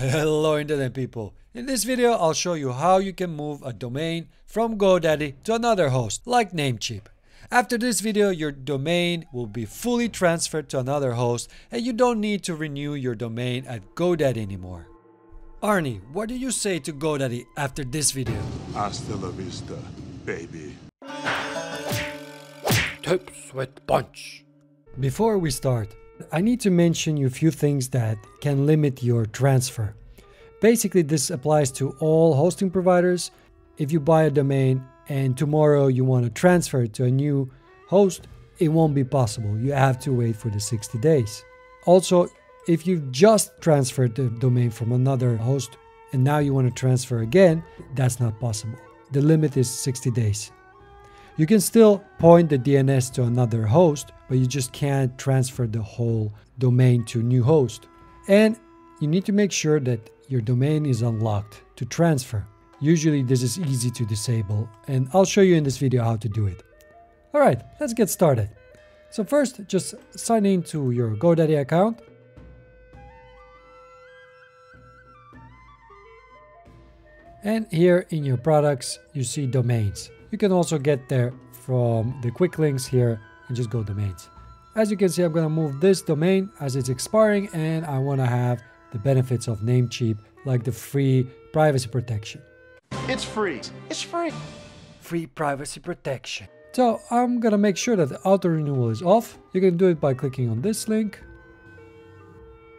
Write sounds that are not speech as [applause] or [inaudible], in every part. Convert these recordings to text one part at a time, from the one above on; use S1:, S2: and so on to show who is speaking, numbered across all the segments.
S1: Hello internet people. In this video I'll show you how you can move a domain from GoDaddy to another host like Namecheap. After this video your domain will be fully transferred to another host and you don't need to renew your domain at GoDaddy anymore. Arnie, what do you say to GoDaddy after this video?
S2: Hasta la vista, baby.
S1: Tips with Punch. Before we start, I need to mention you a few things that can limit your transfer. Basically, this applies to all hosting providers. If you buy a domain and tomorrow you want to transfer it to a new host, it won't be possible. You have to wait for the 60 days. Also, if you've just transferred the domain from another host and now you want to transfer again, that's not possible. The limit is 60 days. You can still point the DNS to another host, but you just can't transfer the whole domain to a new host. And you need to make sure that your domain is unlocked to transfer. Usually this is easy to disable and I'll show you in this video how to do it. Alright, let's get started. So first, just sign in to your GoDaddy account. And here in your products, you see domains. You can also get there from the quick links here and just go domains. As you can see, I'm going to move this domain as it's expiring and I want to have the benefits of Namecheap like the free privacy protection.
S2: It's free. It's free.
S1: Free privacy protection. So I'm going to make sure that the auto renewal is off. You can do it by clicking on this link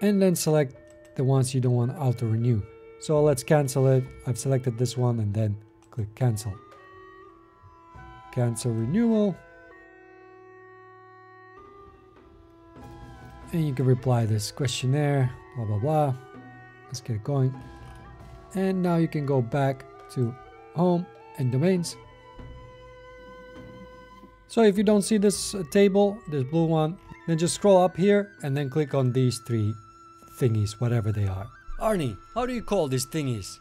S1: and then select the ones you don't want auto renew. So let's cancel it. I've selected this one and then click cancel. Cancel renewal. And you can reply this questionnaire, blah, blah, blah. Let's get it going. And now you can go back to home and domains. So if you don't see this uh, table, this blue one, then just scroll up here and then click on these three thingies, whatever they are. Arnie, how do you call these thingies?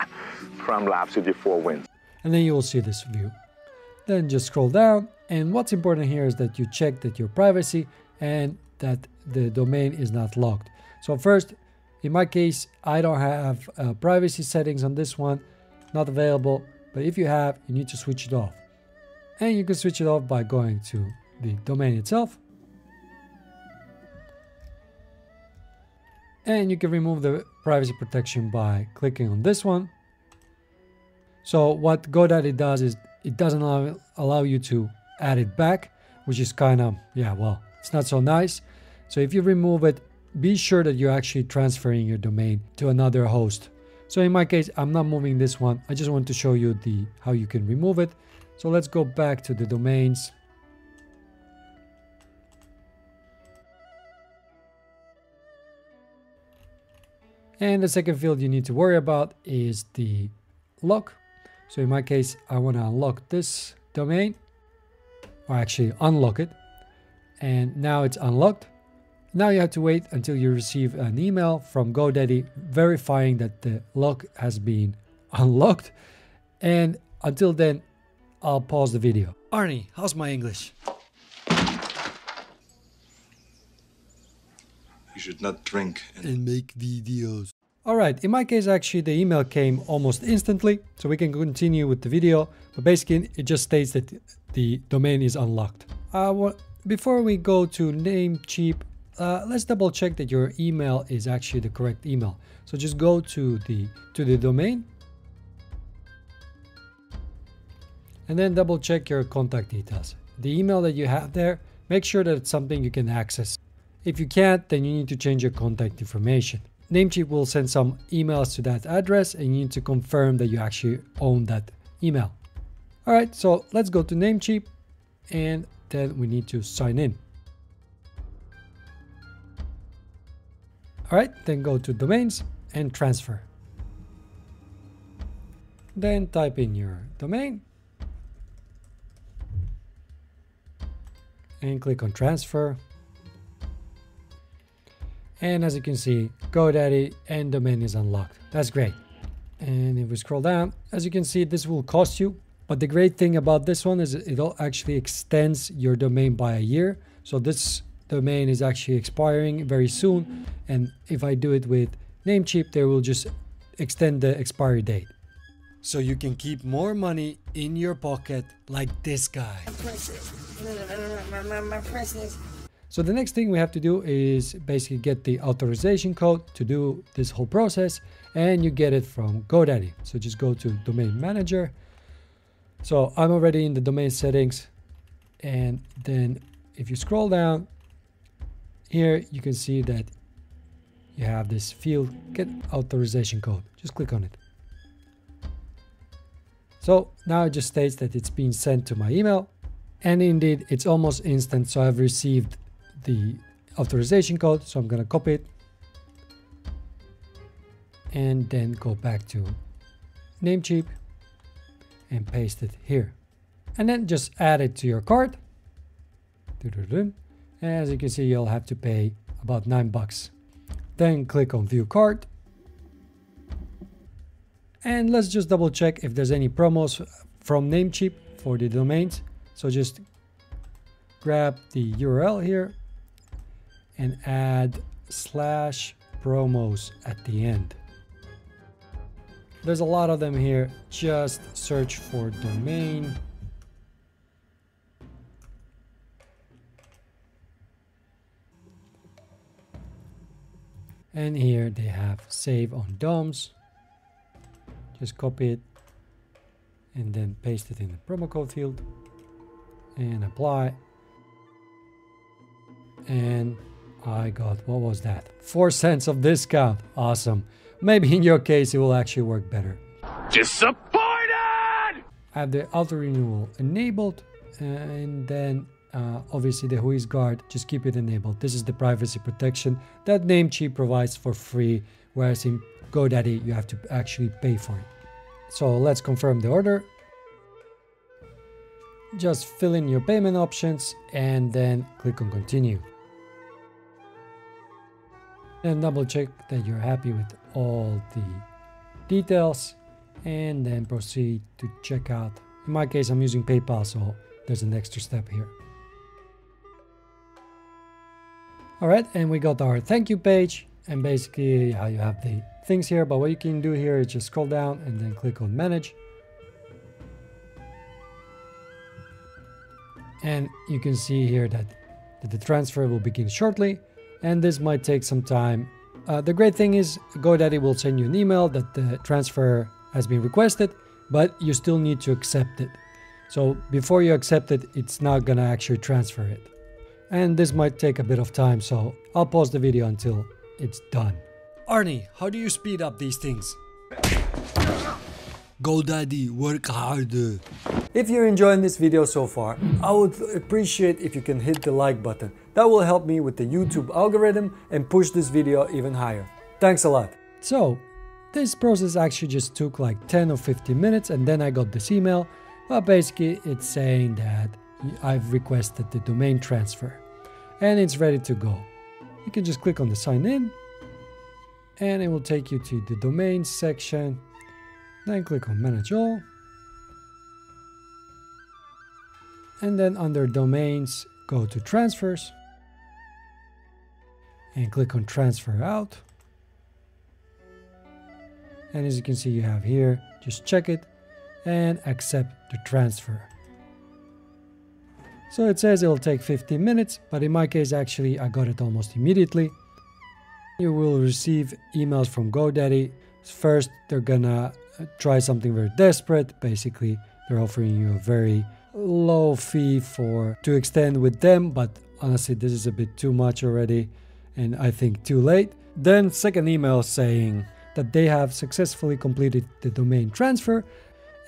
S1: [laughs]
S2: Crime Labs with your four wins.
S1: And then you will see this view. Then just scroll down and what's important here is that you check that your privacy and that the domain is not locked. So first, in my case, I don't have uh, privacy settings on this one, not available. But if you have, you need to switch it off. And you can switch it off by going to the domain itself. And you can remove the privacy protection by clicking on this one. So what GoDaddy does is it doesn't allow, allow you to add it back, which is kind of, yeah, well, it's not so nice. So if you remove it, be sure that you're actually transferring your domain to another host. So in my case, I'm not moving this one. I just want to show you the how you can remove it. So let's go back to the domains. And the second field you need to worry about is the lock. So in my case, I want to unlock this domain or actually unlock it. And now it's unlocked. Now you have to wait until you receive an email from GoDaddy verifying that the lock has been [laughs] unlocked. And until then, I'll pause the video. Arnie, how's my English?
S2: You should not drink and
S1: And make videos. Alright, in my case actually the email came almost instantly, so we can continue with the video. But basically it just states that the domain is unlocked. Uh, well, before we go to Namecheap, uh, let's double check that your email is actually the correct email. So just go to the to the domain and then double check your contact details. The email that you have there, make sure that it's something you can access. If you can't, then you need to change your contact information. Namecheap will send some emails to that address and you need to confirm that you actually own that email. All right, so let's go to Namecheap and then we need to sign in. All right, then go to domains and transfer. Then type in your domain and click on transfer. And as you can see, GoDaddy and domain is unlocked. That's great. And if we scroll down, as you can see, this will cost you. But the great thing about this one is it actually extends your domain by a year. So this domain is actually expiring very soon. And if I do it with Namecheap, they will just extend the expiry date. So you can keep more money in your pocket like this guy. So the next thing we have to do is basically get the authorization code to do this whole process and you get it from GoDaddy. So just go to domain manager. So I'm already in the domain settings and then if you scroll down here you can see that you have this field get authorization code just click on it so now it just states that it's been sent to my email and indeed it's almost instant so I've received the authorization code so I'm gonna copy it and then go back to Namecheap and paste it here. And then just add it to your cart. As you can see you'll have to pay about nine bucks. Then click on view cart. And let's just double check if there's any promos from Namecheap for the domains. So just grab the URL here and add slash promos at the end. There's a lot of them here. Just search for domain. And here they have save on DOMs. Just copy it and then paste it in the promo code field and apply. And I got what was that? 4 cents of discount awesome. Maybe in your case it will actually work better.
S2: Disappointed!
S1: I have the auto renewal enabled and then uh, obviously the Whois guard just keep it enabled. This is the privacy protection that namecheap provides for free whereas in godaddy you have to actually pay for it. So let's confirm the order. Just fill in your payment options and then click on continue and double check that you're happy with all the details and then proceed to checkout in my case i'm using paypal so there's an extra step here All right, and we got our thank you page and basically how you have the things here. But what you can do here is just scroll down and then click on manage. And you can see here that, that the transfer will begin shortly and this might take some time. Uh, the great thing is GoDaddy will send you an email that the transfer has been requested, but you still need to accept it. So before you accept it, it's not gonna actually transfer it and this might take a bit of time so I'll pause the video until it's done. Arnie, how do you speed up these things? GoDaddy, work harder. If you're enjoying this video so far, I would appreciate if you can hit the like button. That will help me with the YouTube algorithm and push this video even higher. Thanks a lot. So, this process actually just took like 10 or 15 minutes and then I got this email. Well, basically it's saying that I've requested the domain transfer and it's ready to go. You can just click on the sign in and it will take you to the domain section. Then click on manage all. And then under domains, go to transfers and click on transfer out. And as you can see, you have here, just check it and accept the transfer. So it says it'll take 15 minutes, but in my case actually I got it almost immediately. You will receive emails from GoDaddy. First they're gonna uh, try something very desperate. Basically they're offering you a very low fee for to extend with them, but honestly this is a bit too much already and I think too late. Then second email saying that they have successfully completed the domain transfer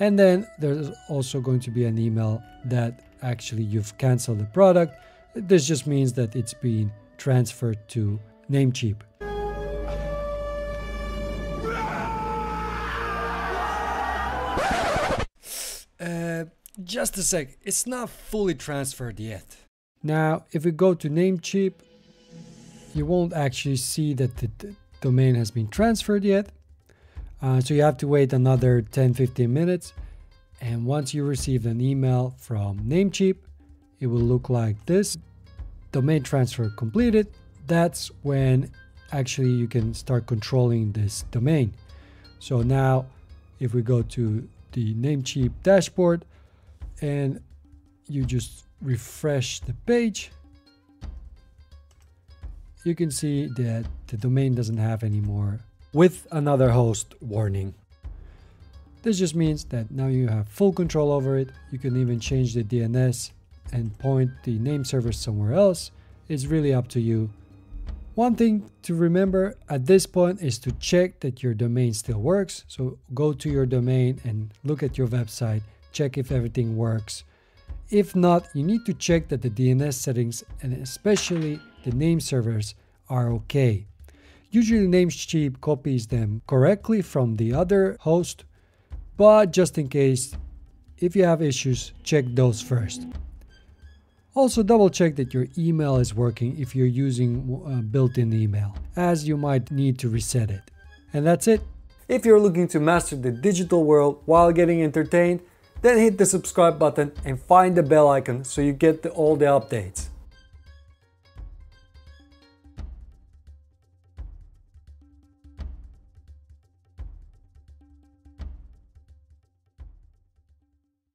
S1: and then there's also going to be an email that actually you've canceled the product. This just means that it's been transferred to Namecheap. Just a sec, it's not fully transferred yet. Now, if we go to Namecheap, you won't actually see that the domain has been transferred yet. Uh, so you have to wait another 10-15 minutes and once you receive an email from Namecheap, it will look like this. Domain transfer completed. That's when actually you can start controlling this domain. So now if we go to the Namecheap dashboard and you just refresh the page, you can see that the domain doesn't have any more with another host warning. This just means that now you have full control over it. You can even change the DNS and point the name server somewhere else. It's really up to you. One thing to remember at this point is to check that your domain still works. So go to your domain and look at your website, check if everything works. If not, you need to check that the DNS settings and especially the name servers are okay. Usually Namecheap copies them correctly from the other host, but just in case, if you have issues, check those first. Also double check that your email is working if you're using uh, built-in email, as you might need to reset it. And that's it. If you're looking to master the digital world while getting entertained, then hit the subscribe button and find the bell icon so you get the, all the updates.